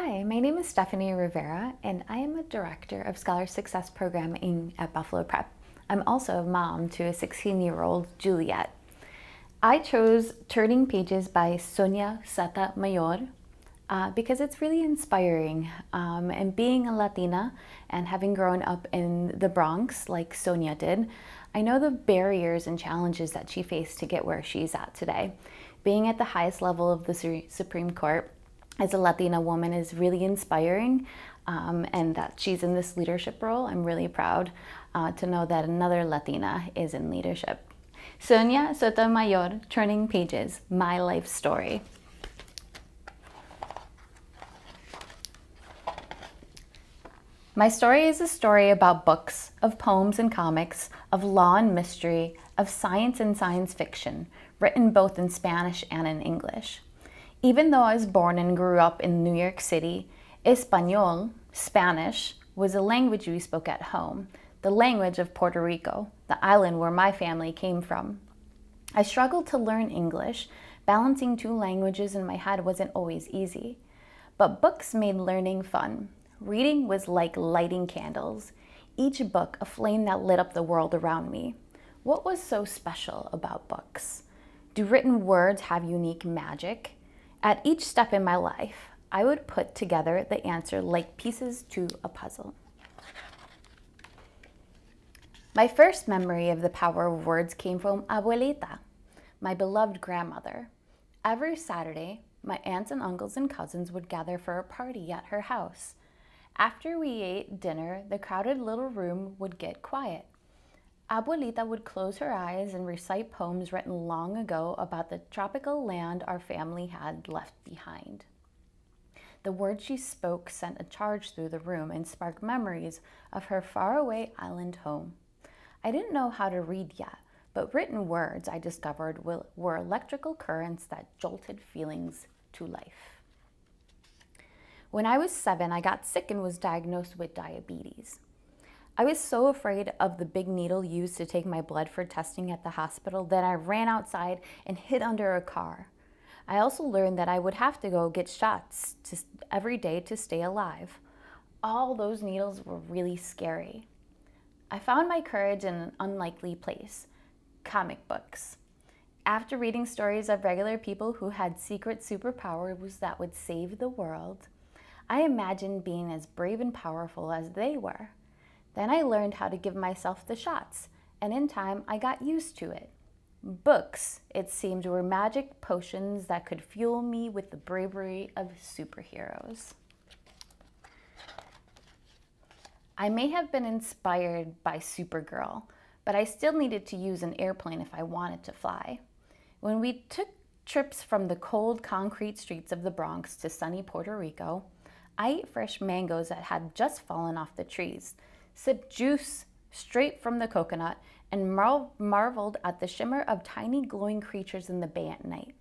Hi, my name is Stephanie Rivera, and I am a director of Scholar Success Programming at Buffalo Prep. I'm also a mom to a 16 year old Juliet. I chose Turning Pages by Sonia Sotomayor uh, because it's really inspiring. Um, and being a Latina and having grown up in the Bronx like Sonia did, I know the barriers and challenges that she faced to get where she's at today. Being at the highest level of the Supreme Court as a Latina woman is really inspiring. Um, and that she's in this leadership role. I'm really proud uh, to know that another Latina is in leadership. Sonia Sotomayor, Turning Pages, My Life Story. My story is a story about books, of poems and comics, of law and mystery, of science and science fiction, written both in Spanish and in English. Even though I was born and grew up in New York City, Espanol, Spanish, was a language we spoke at home, the language of Puerto Rico, the island where my family came from. I struggled to learn English. Balancing two languages in my head wasn't always easy. But books made learning fun. Reading was like lighting candles, each book a flame that lit up the world around me. What was so special about books? Do written words have unique magic? At each step in my life, I would put together the answer like pieces to a puzzle. My first memory of the power of words came from Abuelita, my beloved grandmother. Every Saturday, my aunts and uncles and cousins would gather for a party at her house. After we ate dinner, the crowded little room would get quiet. Abuelita would close her eyes and recite poems written long ago about the tropical land our family had left behind. The words she spoke sent a charge through the room and sparked memories of her faraway island home. I didn't know how to read yet, but written words I discovered were electrical currents that jolted feelings to life. When I was seven, I got sick and was diagnosed with diabetes. I was so afraid of the big needle used to take my blood for testing at the hospital that I ran outside and hid under a car. I also learned that I would have to go get shots to, every day to stay alive. All those needles were really scary. I found my courage in an unlikely place comic books. After reading stories of regular people who had secret superpowers that would save the world, I imagined being as brave and powerful as they were. Then I learned how to give myself the shots, and in time I got used to it. Books, it seemed, were magic potions that could fuel me with the bravery of superheroes. I may have been inspired by Supergirl, but I still needed to use an airplane if I wanted to fly. When we took trips from the cold concrete streets of the Bronx to sunny Puerto Rico, I ate fresh mangoes that had just fallen off the trees, sipped juice straight from the coconut, and mar marveled at the shimmer of tiny glowing creatures in the bay at night.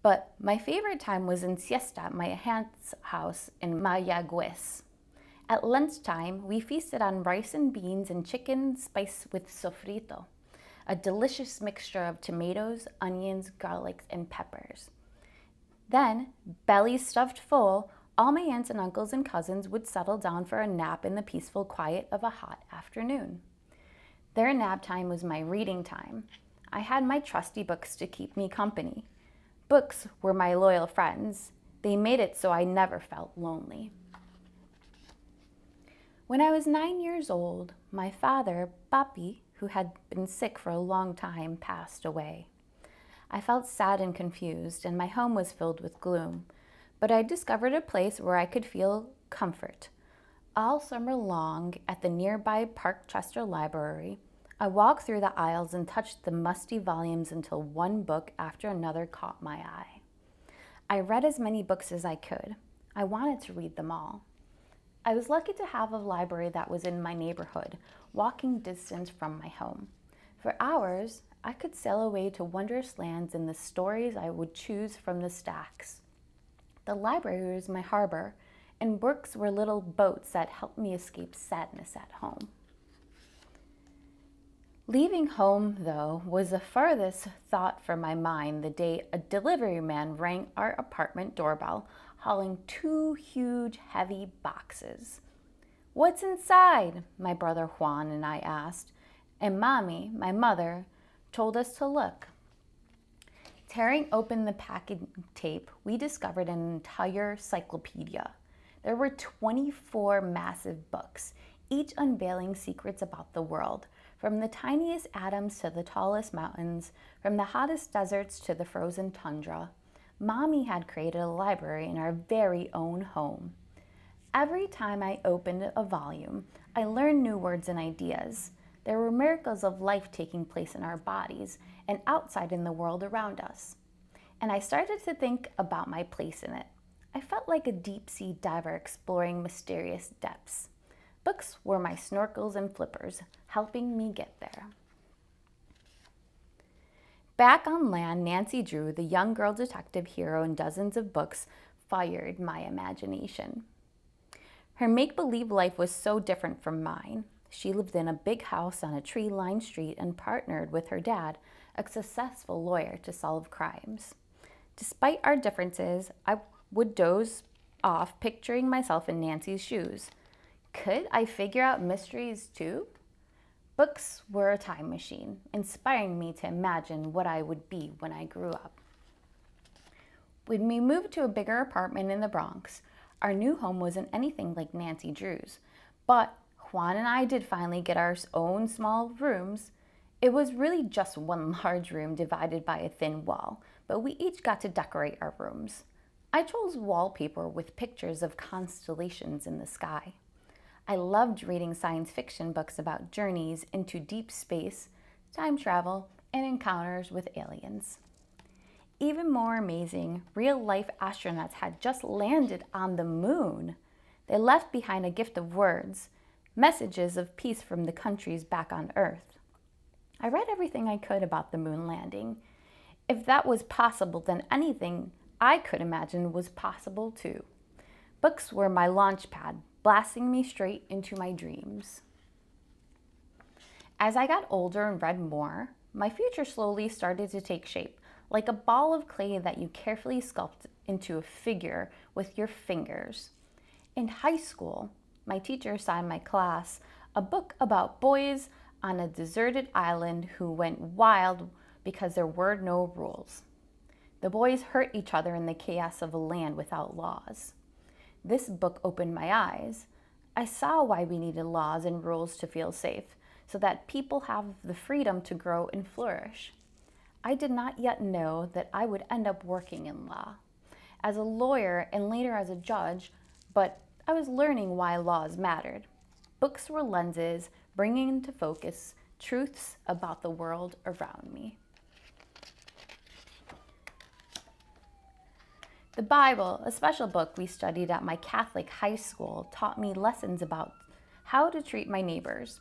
But my favorite time was in siesta at my aunt's house in Mayagüez. At lunchtime, we feasted on rice and beans and chicken spiced with sofrito, a delicious mixture of tomatoes, onions, garlic, and peppers. Then, belly stuffed full, all my aunts and uncles and cousins would settle down for a nap in the peaceful quiet of a hot afternoon. Their nap time was my reading time. I had my trusty books to keep me company. Books were my loyal friends. They made it so I never felt lonely. When I was nine years old, my father, Papi, who had been sick for a long time, passed away. I felt sad and confused, and my home was filled with gloom. But I discovered a place where I could feel comfort. All summer long, at the nearby Parkchester Library, I walked through the aisles and touched the musty volumes until one book after another caught my eye. I read as many books as I could. I wanted to read them all. I was lucky to have a library that was in my neighborhood, walking distance from my home. For hours, I could sail away to wondrous lands in the stories I would choose from the stacks. The library was my harbor, and books were little boats that helped me escape sadness at home. Leaving home, though, was the farthest thought from my mind the day a delivery man rang our apartment doorbell, hauling two huge, heavy boxes. What's inside? My brother Juan and I asked, and Mommy, my mother, told us to look. Tearing open the packing tape, we discovered an entire cyclopedia. There were 24 massive books, each unveiling secrets about the world, from the tiniest atoms to the tallest mountains, from the hottest deserts to the frozen tundra. Mommy had created a library in our very own home. Every time I opened a volume, I learned new words and ideas. There were miracles of life taking place in our bodies and outside in the world around us. And I started to think about my place in it. I felt like a deep sea diver exploring mysterious depths. Books were my snorkels and flippers, helping me get there. Back on land, Nancy Drew, the young girl detective hero in dozens of books, fired my imagination. Her make believe life was so different from mine. She lived in a big house on a tree lined street and partnered with her dad, a successful lawyer, to solve crimes. Despite our differences, I would doze off picturing myself in Nancy's shoes. Could I figure out mysteries too? Books were a time machine, inspiring me to imagine what I would be when I grew up. When we moved to a bigger apartment in the Bronx, our new home wasn't anything like Nancy Drew's, but Juan and I did finally get our own small rooms. It was really just one large room divided by a thin wall, but we each got to decorate our rooms. I chose wallpaper with pictures of constellations in the sky. I loved reading science fiction books about journeys into deep space, time travel, and encounters with aliens. Even more amazing, real life astronauts had just landed on the moon. They left behind a gift of words, messages of peace from the countries back on Earth. I read everything I could about the moon landing. If that was possible, then anything I could imagine was possible too. Books were my launch pad, blasting me straight into my dreams. As I got older and read more, my future slowly started to take shape, like a ball of clay that you carefully sculpt into a figure with your fingers. In high school, my teacher assigned my class a book about boys on a deserted island who went wild because there were no rules. The boys hurt each other in the chaos of a land without laws. This book opened my eyes. I saw why we needed laws and rules to feel safe, so that people have the freedom to grow and flourish. I did not yet know that I would end up working in law, as a lawyer and later as a judge, but I was learning why laws mattered. Books were lenses bringing into focus truths about the world around me. The Bible, a special book we studied at my Catholic high school, taught me lessons about how to treat my neighbors.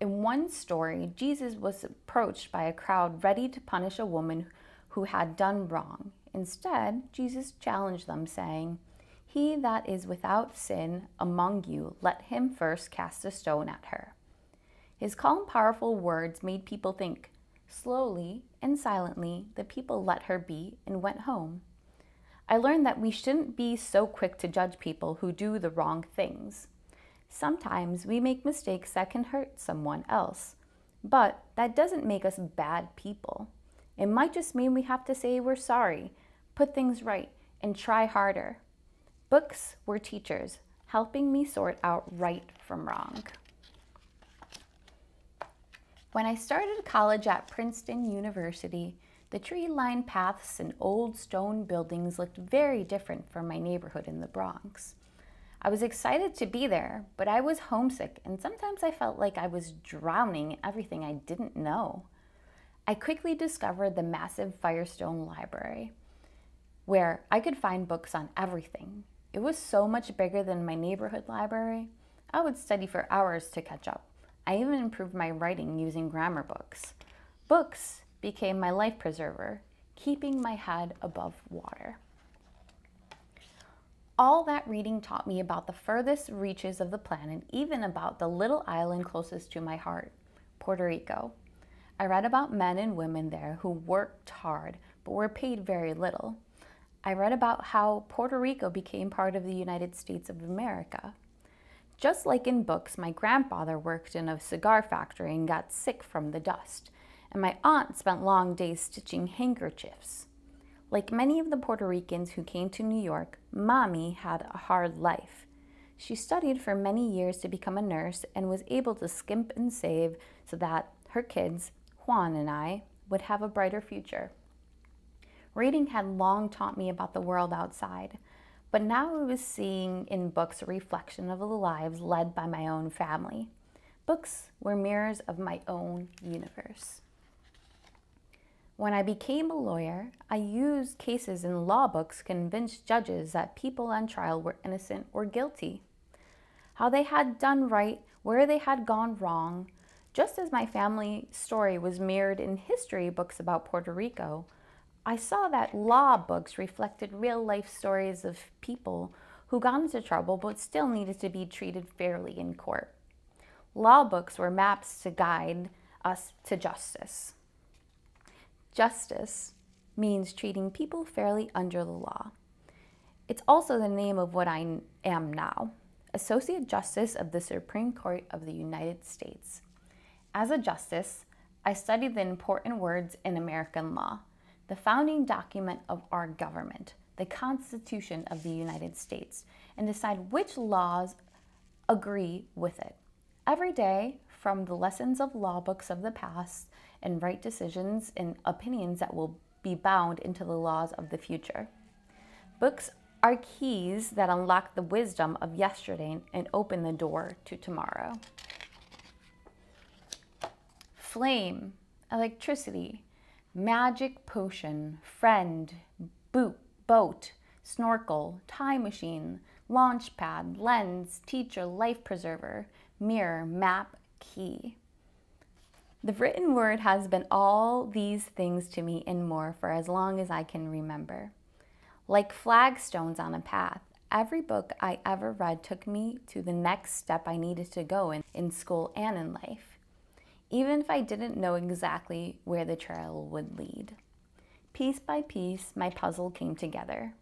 In one story, Jesus was approached by a crowd ready to punish a woman who had done wrong. Instead, Jesus challenged them, saying, he that is without sin among you, let him first cast a stone at her. His calm, powerful words made people think. Slowly and silently, the people let her be and went home. I learned that we shouldn't be so quick to judge people who do the wrong things. Sometimes we make mistakes that can hurt someone else, but that doesn't make us bad people. It might just mean we have to say we're sorry, put things right, and try harder. Books were teachers, helping me sort out right from wrong. When I started college at Princeton University, the tree-lined paths and old stone buildings looked very different from my neighborhood in the Bronx. I was excited to be there, but I was homesick and sometimes I felt like I was drowning in everything I didn't know. I quickly discovered the massive Firestone Library, where I could find books on everything, it was so much bigger than my neighborhood library. I would study for hours to catch up. I even improved my writing using grammar books. Books became my life preserver, keeping my head above water. All that reading taught me about the furthest reaches of the planet, even about the little island closest to my heart, Puerto Rico. I read about men and women there who worked hard but were paid very little. I read about how Puerto Rico became part of the United States of America. Just like in books, my grandfather worked in a cigar factory and got sick from the dust, and my aunt spent long days stitching handkerchiefs. Like many of the Puerto Ricans who came to New York, Mommy had a hard life. She studied for many years to become a nurse and was able to skimp and save so that her kids, Juan and I, would have a brighter future. Reading had long taught me about the world outside, but now I was seeing in books a reflection of the lives led by my own family. Books were mirrors of my own universe. When I became a lawyer, I used cases in law books to convince judges that people on trial were innocent or guilty, how they had done right, where they had gone wrong. Just as my family story was mirrored in history books about Puerto Rico, I saw that law books reflected real life stories of people who got into trouble but still needed to be treated fairly in court. Law books were maps to guide us to justice. Justice means treating people fairly under the law. It's also the name of what I am now, Associate Justice of the Supreme Court of the United States. As a justice, I study the important words in American law, the founding document of our government, the Constitution of the United States, and decide which laws agree with it. Every day, from the lessons of law books of the past and write decisions and opinions that will be bound into the laws of the future. Books are keys that unlock the wisdom of yesterday and open the door to tomorrow. Flame, electricity, magic potion, friend, boot, boat, snorkel, time machine, launch pad, lens, teacher, life preserver, mirror, map, key. The written word has been all these things to me and more for as long as I can remember. Like flagstones on a path, every book I ever read took me to the next step I needed to go in, in school and in life, even if I didn't know exactly where the trail would lead. Piece by piece, my puzzle came together.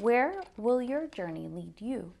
Where will your journey lead you?